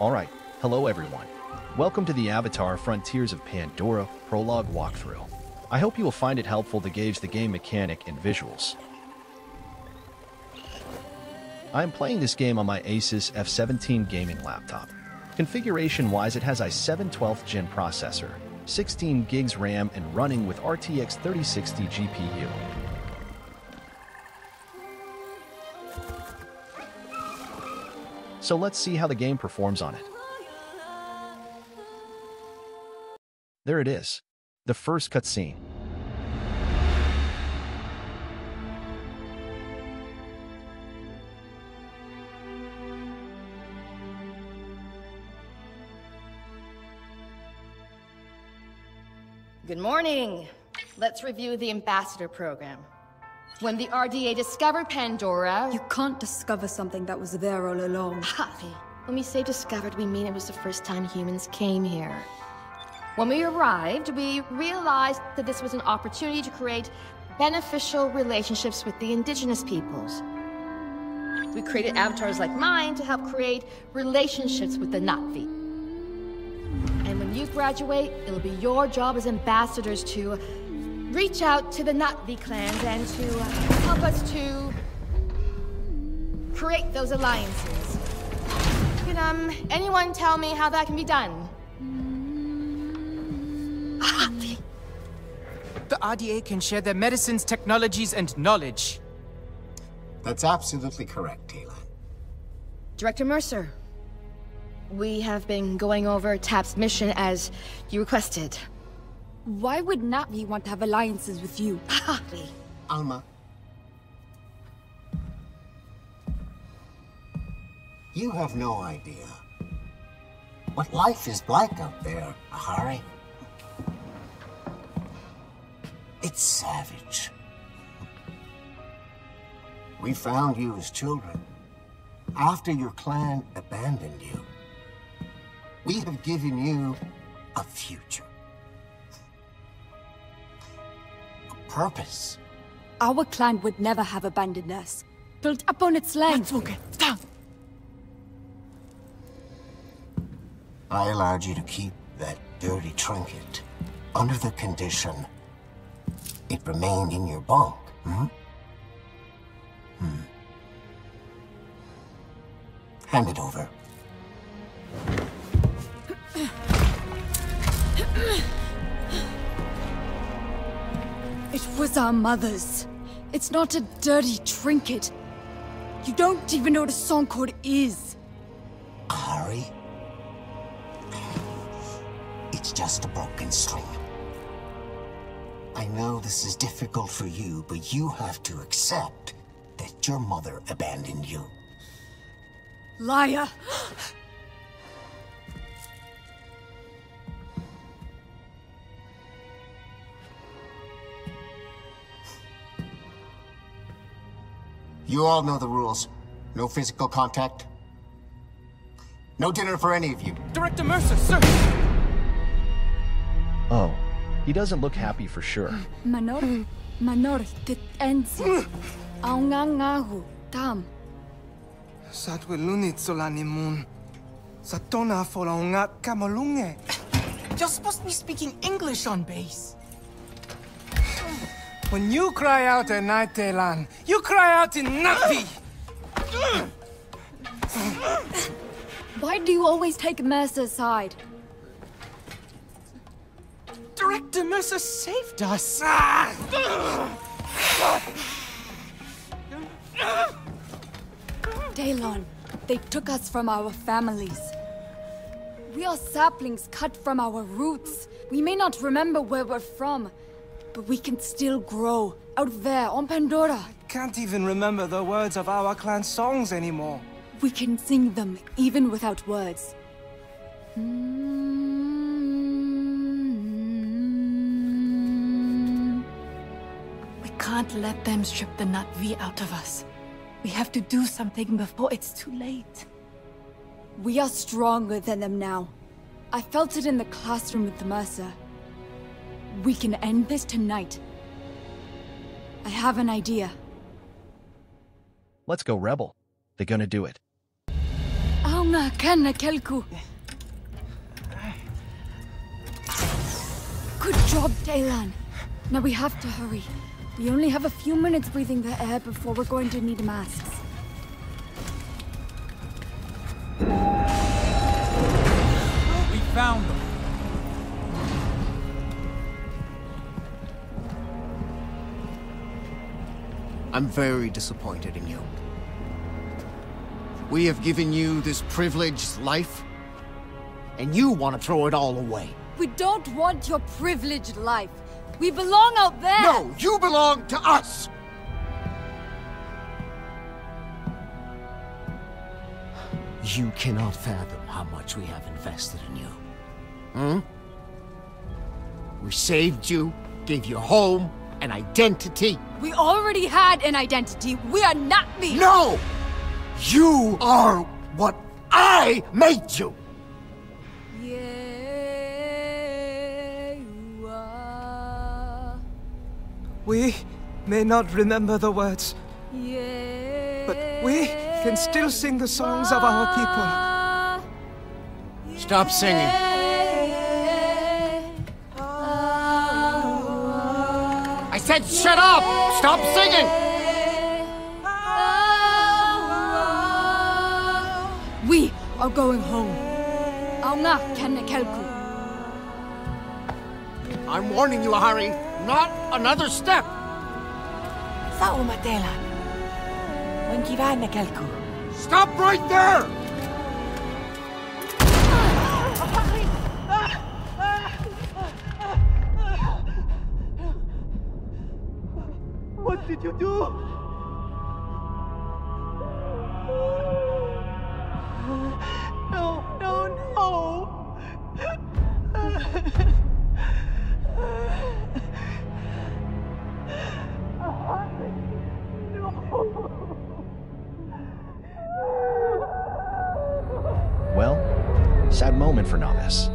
Alright, hello everyone. Welcome to the Avatar Frontiers of Pandora prologue walkthrough. I hope you will find it helpful to gauge the game mechanic and visuals. I am playing this game on my Asus F17 gaming laptop. Configuration-wise, it has a 7 12th gen processor, 16 gigs RAM, and running with RTX 3060 GPU. So let's see how the game performs on it. There it is. The first cutscene. Good morning. Let's review the Ambassador Program. When the RDA discovered Pandora... You can't discover something that was there all along. Harvey, when we say discovered, we mean it was the first time humans came here. When we arrived, we realized that this was an opportunity to create beneficial relationships with the indigenous peoples. We created avatars like mine to help create relationships with the Na'vi. And when you graduate, it'll be your job as ambassadors to reach out to the Na'vi clans and to uh, help us to create those alliances. Can um anyone tell me how that can be done? The RDA can share their medicines, technologies, and knowledge. That's absolutely correct, Taylor. Director Mercer, we have been going over TAP's mission as you requested. Why would Na'vi want to have alliances with you? Alma. You have no idea what life is like out there, Ahari. It's savage. We found you as children after your clan abandoned you. We have given you a future. Purpose. Our clan would never have abandoned us. Built up on its land. I allowed you to keep that dirty trinket under the condition it remained in your bunk, hmm? Hmm. Hand it over. It was our mother's. It's not a dirty trinket. You don't even know what a song cord is. Harry? It's just a broken string. I know this is difficult for you, but you have to accept that your mother abandoned you. Liar! You all know the rules. No physical contact. No dinner for any of you. Director Mercer, sir! Oh, he doesn't look happy for sure. Manor, manor, tit enzi. Aungangahu, tam. Satwilunit solanimun. Satona folaungat kamalunge. You're supposed to be speaking English on base. When you cry out at night, Telan, you cry out in Na'vi! Why do you always take Mercer's side? Director Mercer saved us. Daylon, they took us from our families. We are saplings cut from our roots. We may not remember where we're from, but we can still grow out there on Pandora. Can't even remember the words of our clan songs anymore. We can sing them even without words. Mm. We can't let them strip the Na'vi out of us. We have to do something before it's too late. We are stronger than them now. I felt it in the classroom with the Mercer. We can end this tonight. I have an idea. Let's go rebel. They're gonna do it. Ang Aunga kana kelku. Good job, Daylan. Now we have to hurry. We only have a few minutes breathing the air before we're going to need masks. We found them. I'm very disappointed in you. We have given you this privileged life, and you want to throw it all away. We don't want your privileged life. We belong out there! No, you belong to us! You cannot fathom how much we have invested in you. Hmm? We saved you, gave you a home, an identity. We already had an identity. We are not me. No! You are what I made you! Yeah, you are. We may not remember the words, Yeah. but we can still sing the songs of our people. Stop singing. Said shut up! Stop singing! We are going home. I'm warning you, Harry. Not another step! Sa umatela. Wankiva na kalku. Stop right there! What did you do? No, no, no! Well, sad moment for Novice.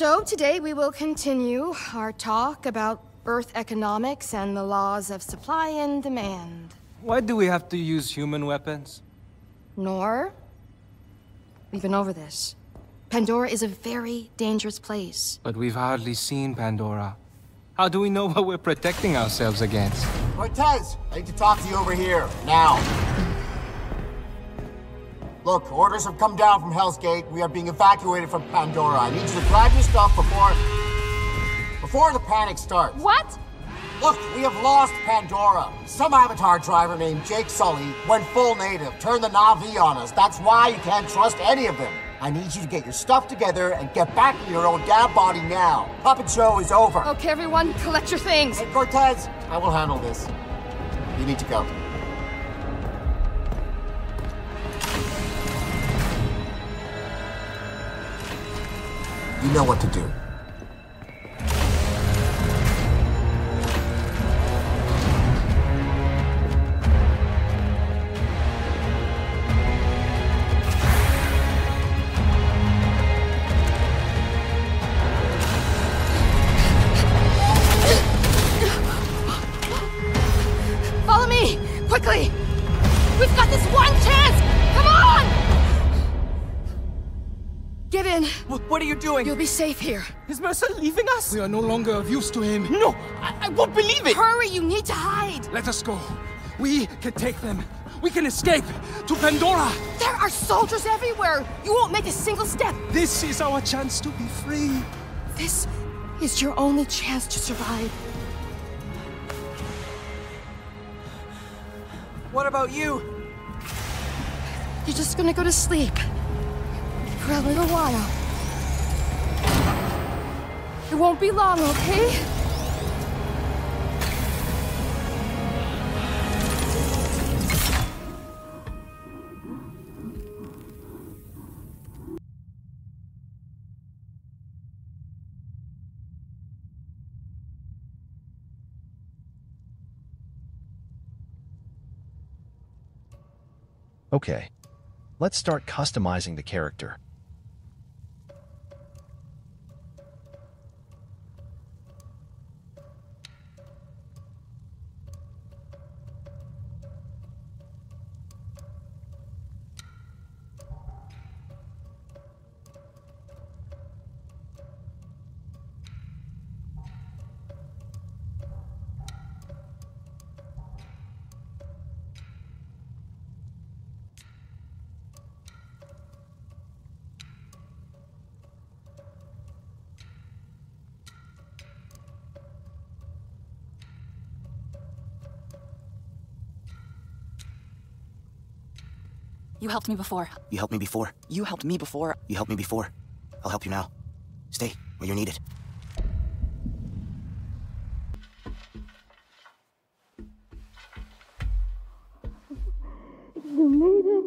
So, today we will continue our talk about Earth economics and the laws of supply and demand. Why do we have to use human weapons? Nor, we've been over this. Pandora is a very dangerous place. But we've hardly seen Pandora. How do we know what we're protecting ourselves against? Cortez, I need to talk to you over here, now. Look, orders have come down from Hell's Gate. We are being evacuated from Pandora. I need you to grab your stuff before... before the panic starts. What? Look, we have lost Pandora. Some Avatar driver named Jake Sully went full native, turned the Na'vi on us. That's why you can't trust any of them. I need you to get your stuff together and get back to your own damn body now. Puppet show is over. Okay, everyone, collect your things. Hey, Cortez, I will handle this. You need to go. You know what to do. Follow me! Quickly! We've got this one chance! Come on! Get in. What are you doing? You'll be safe here. Is Mercer leaving us? We are no longer of use to him. No, I, I won't believe it! Hurry, you need to hide! Let us go. We can take them. We can escape to Pandora. There are soldiers everywhere! You won't make a single step! This is our chance to be free. This is your only chance to survive. What about you? You're just gonna go to sleep. For a little while. It won't be long, okay? Okay, let's start customizing the character. Helped me before. You helped me before. You helped me before. You helped me before. I'll help you now. Stay where you're needed. You made it.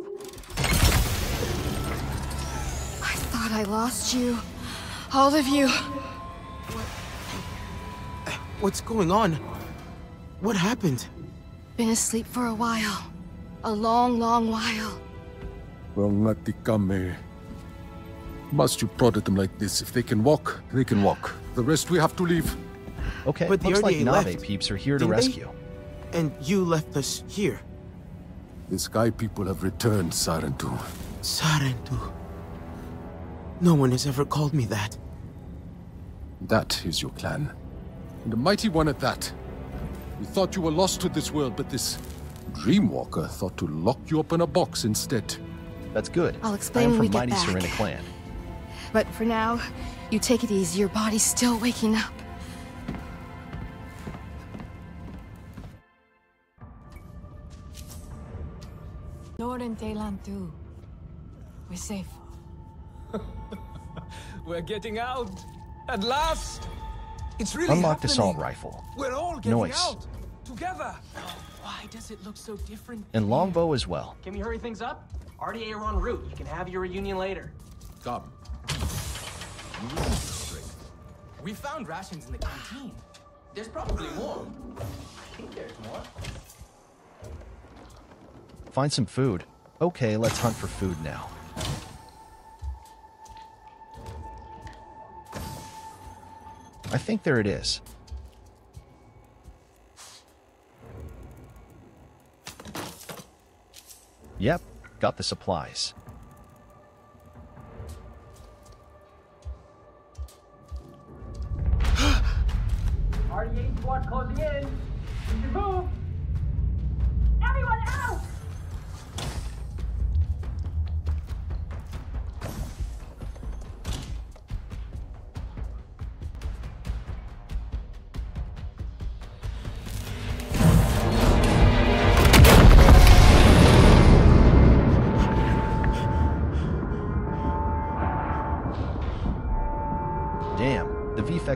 I thought I lost you. All of you. What's going on? What happened? Been asleep for a while. A long, long while. Rangatikame. Must you prod at them like this? If they can walk, they can walk. The rest we have to leave. Okay, But the looks like RDA Nave left, peeps are here to didn't they? rescue. And you left us here. The Sky people have returned, Sarentu. Sarentu. No one has ever called me that. That is your clan. And a mighty one at that. We thought you were lost to this world, but this Dreamwalker thought to lock you up in a box instead. That's good. I'll I explain am when we from get Mighty back. Serena clan. But for now, you take it easy. Your body's still waking up. Lord and Daylan too. We're safe. We're getting out! At last! It's really Unlocked happening. assault rifle. We're all getting Noise. out! Together! Why does it look so different? And longbow as well. Can we hurry things up? RDA are en route. You can have your reunion later. Come. We found rations in the canteen. There's probably more. I think there's more. Find some food. Okay, let's hunt for food now. I think there it is. Yep, got the supplies.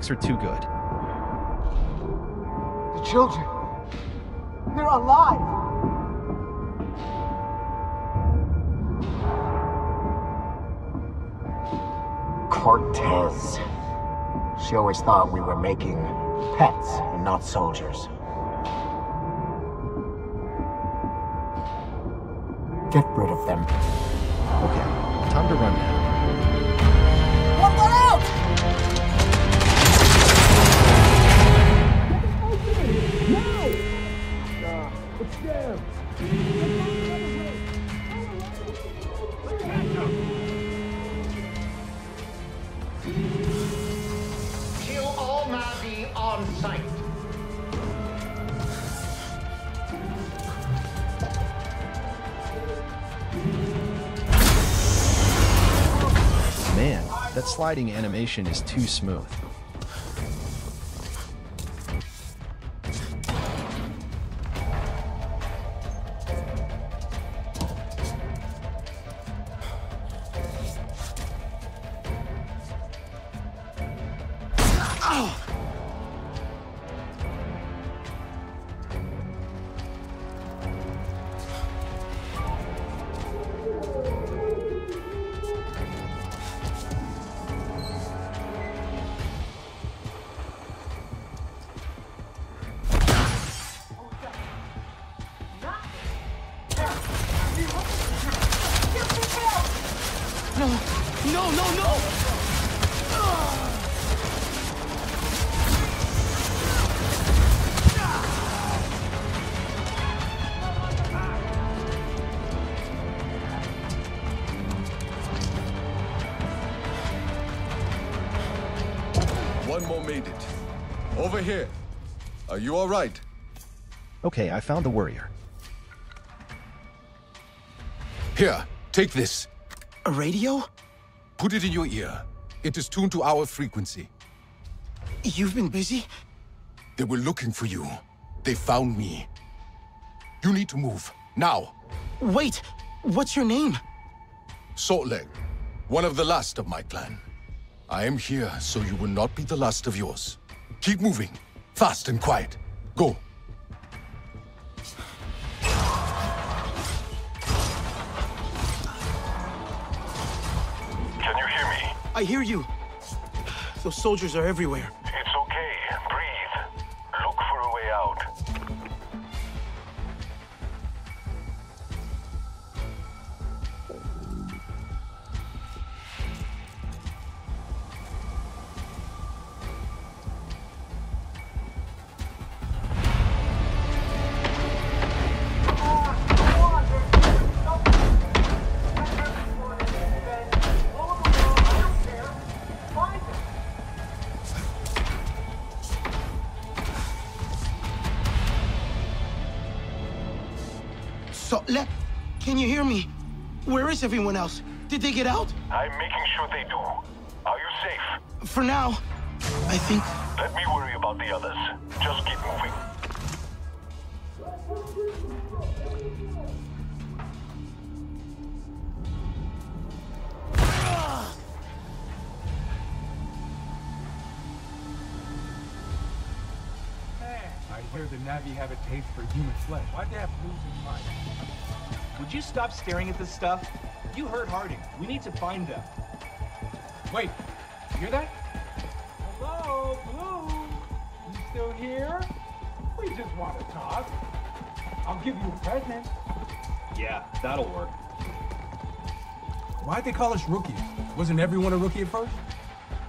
Are too good. The children. They're alive. Cortez. She always thought we were making pets and not soldiers. Get rid of them. Okay, time to run now. Kill all Na'vi on sight. Man, that sliding animation is too smooth. No, no, no, no! One more made it. Over here. Are you all right? Okay, I found the warrior. Here, take this. A radio? Put it in your ear. It is tuned to our frequency. You've been busy? They were looking for you. They found me. You need to move. Now. Wait! What's your name? Solek, one of the last of my clan. I am here so you will not be the last of yours. Keep moving. Fast and quiet. Go. I hear you. Those soldiers are everywhere. Everyone else? Did they get out? I'm making sure they do. Are you safe? For now, I think. Let me worry about the others. Just keep moving. I hear the Na'vi have a taste for human flesh. Why'd they have to lose his mind? Would you stop staring at this stuff? You heard Harding. We need to find them. Wait, you hear that? Hello, Blue? You still here? We just want to talk. I'll give you a present. Yeah, that'll work. Why'd they call us rookies? Wasn't everyone a rookie at first?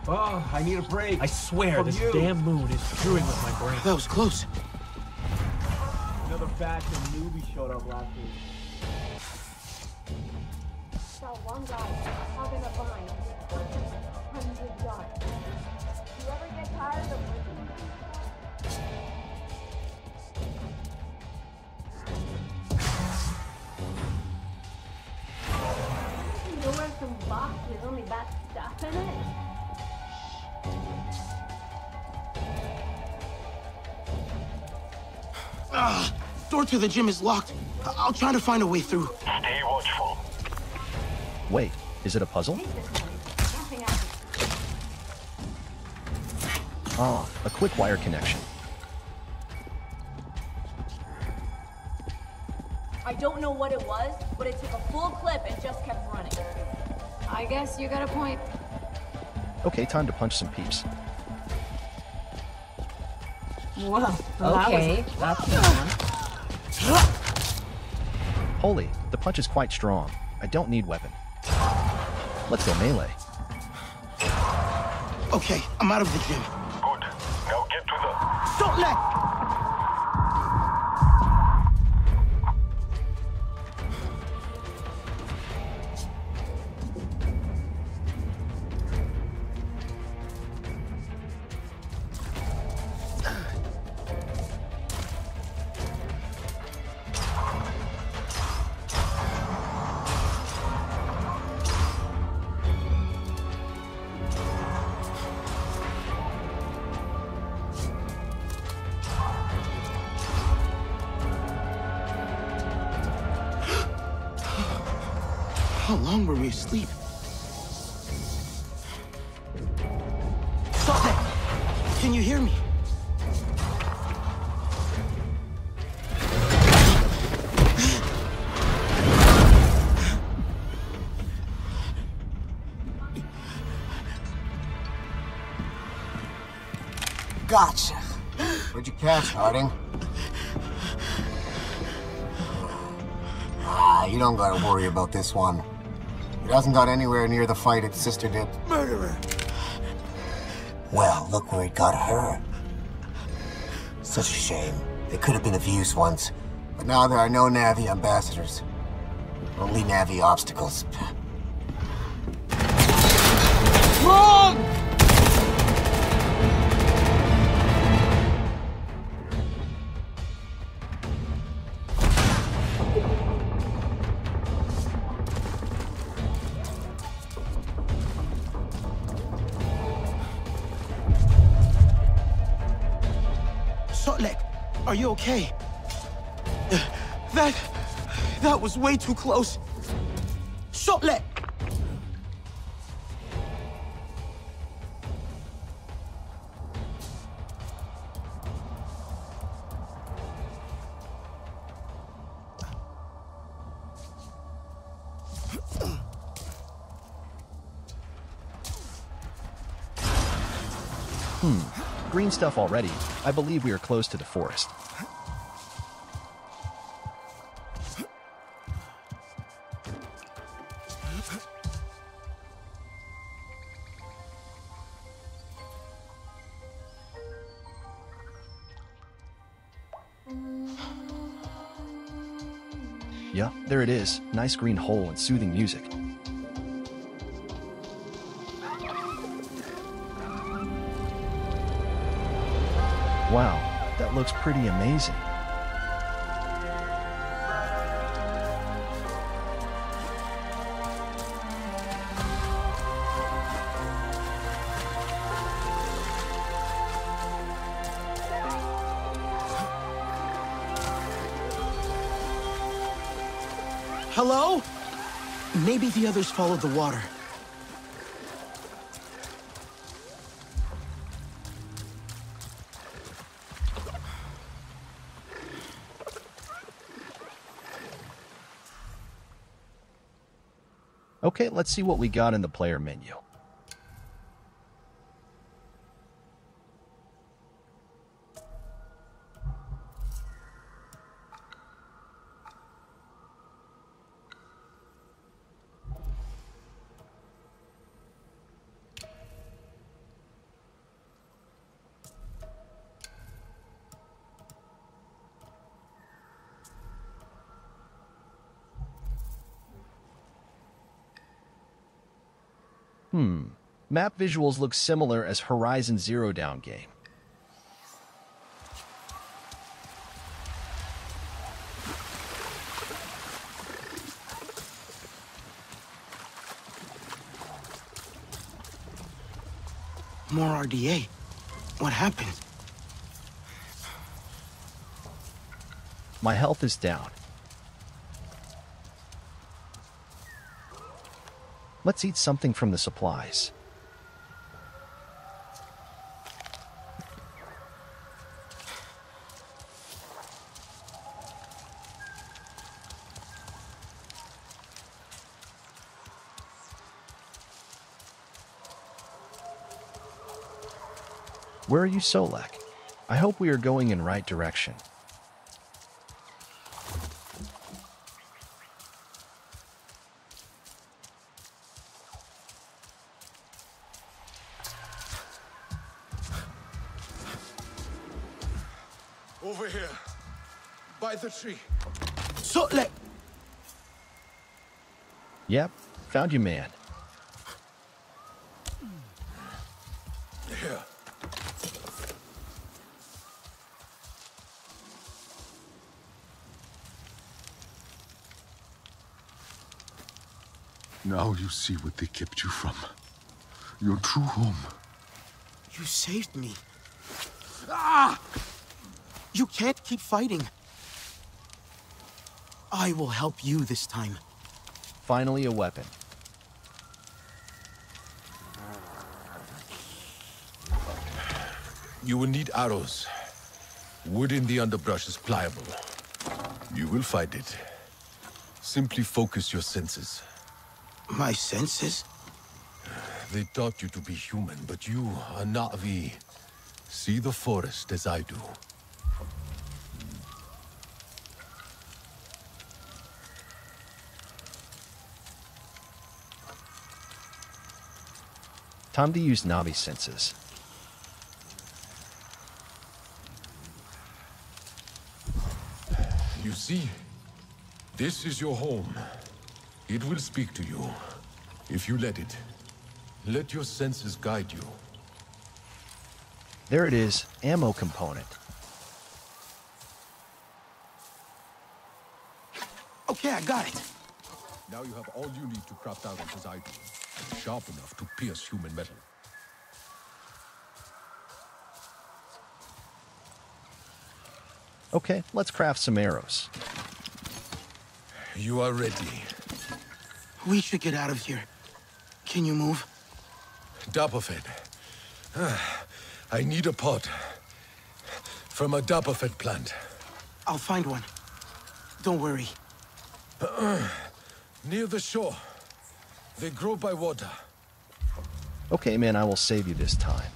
Oh, I need a break. I swear, From this you. damn moon is screwing with my brain. That was close. Another batch of newbies showed up last week. One guy hugging a vine 100 yards. You ever get tired of looking? You know where some box with only bad stuff in it? Ah, door to the gym is locked. I'll try to find a way through. Stay watchful. Wait, is it a puzzle? Nothing. Ah, a quick wire connection. I don't know what it was, but it took a full clip and just kept running. I guess you got a point. Okay, time to punch some peeps. Well, Okay, that's Holy, the punch is quite strong. I don't need weapon. Let's go melee. Okay, I'm out of the gym. Good. Now get to the... Don't let. Long were we asleep? Stop that! Can you hear me? Gotcha. Where'd you catch, Harding? Ah, you don't gotta worry about this one. It hasn't got anywhere near the fight its sister did. Murderer! Well, look where it got her. Such a shame. They could have been of use once. But now there are no Na'vi ambassadors. Only Na'vi obstacles. Wrong! You okay? That... that was way too close. So let. Hmm. Green stuff already. I believe we are close to the forest. It is. Nice green hole and soothing music. Wow, that looks pretty amazing. Hello? Maybe the others followed the water. Okay, let's see what we got in the player menu. Hmm. Map visuals look similar as Horizon Zero Dawn game. More RDA. What happened? My health is down. Let's eat something from the supplies. You, Solek? I hope we are going in right direction. Over here. By the tree. So let. Yep, found you, man. Here. Now you see what they kept you from. Your true home. You saved me. Ah! You can't keep fighting. I will help you this time. Finally, a weapon. You will need arrows. Wood in the underbrush is pliable. You will find it. Simply focus your senses. My senses? They taught you to be human, but you are Na'vi. See the forest as I do. Time to use Na'vi senses. You see, this is your home. It will speak to you, if you let it. Let your senses guide you. There it is, ammo component. Okay, I got it. Now you have all you need to craft arrows as I do. and Sharp enough to pierce human metal. Okay, let's craft some arrows. You are ready. We should get out of here. Can you move? Dapophet. Ah, I need a pod. From a Dapophet plant. I'll find one. Don't worry. Near the shore. They grow by water. Okay, man, I will save you this time.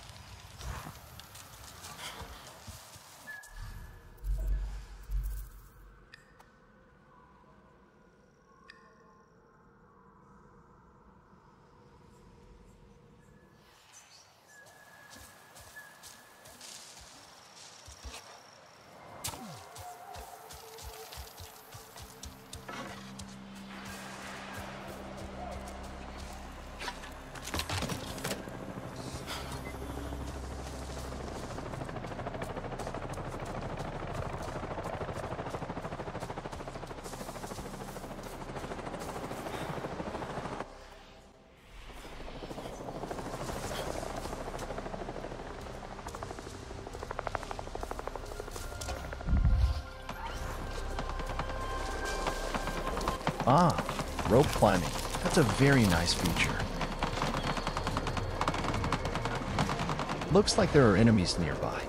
Ah, rope climbing. That's a very nice feature. Looks like there are enemies nearby.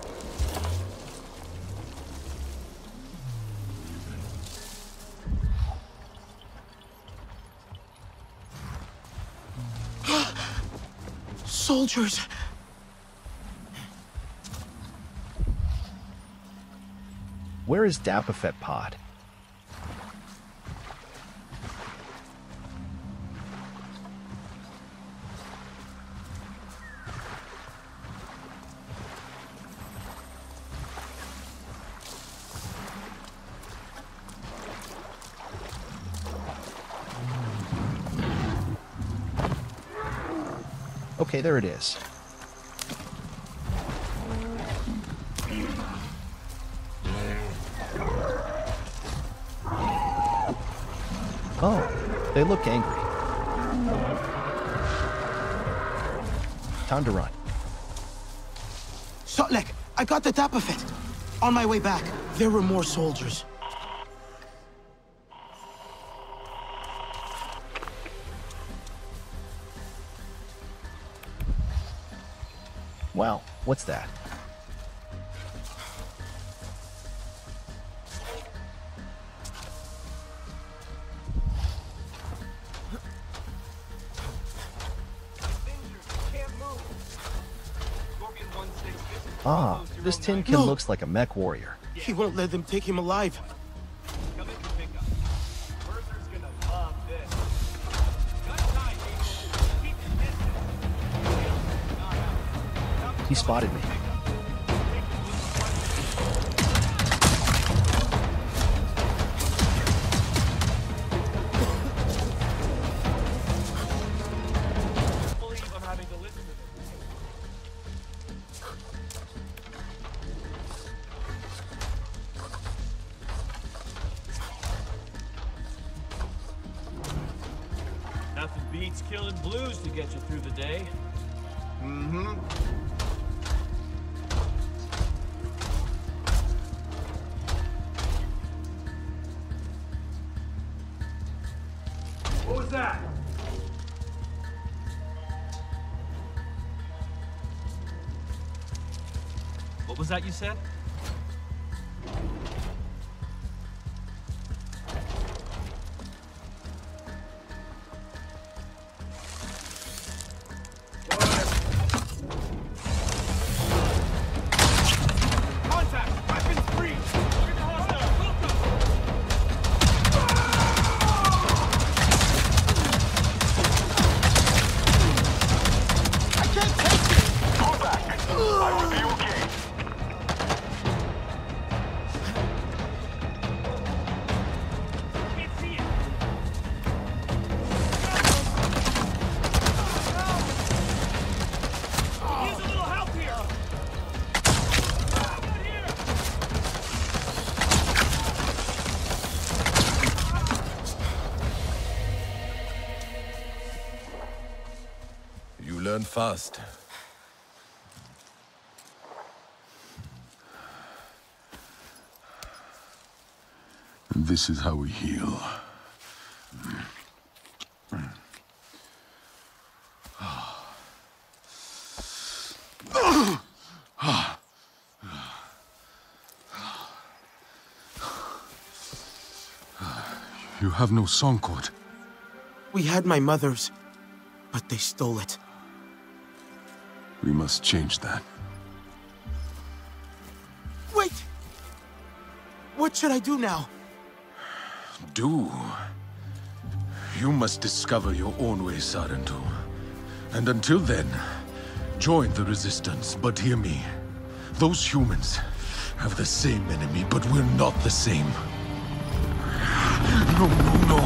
Soldiers! Where is Dapophet Pod? Okay, there it is. Oh, they look angry. Time to run. Sotlek, I got the top of it. On my way back, there were more soldiers. What's that? Ah, this tin can No. looks like a mech warrior. He won't let them take him alive. Spotted me. Nothing beats killing blues to get you through the day. Mm-hmm. What fast. This is how we heal. You have no song cord. We had my mother's, but they stole it. We must change that. Wait! What should I do now? Do? You must discover your own way, Sarentu. And until then, join the Resistance, but hear me. Those humans have the same enemy, but we're not the same. No, no, no.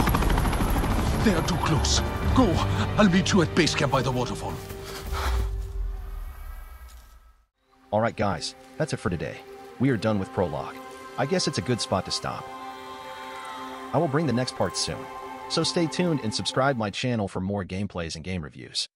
They are too close. Go. I'll meet you at base camp by the waterfall. Alright guys, that's it for today. We are done with Prologue. I guess it's a good spot to stop. I will bring the next part soon, so stay tuned and subscribe my channel for more gameplays and game reviews.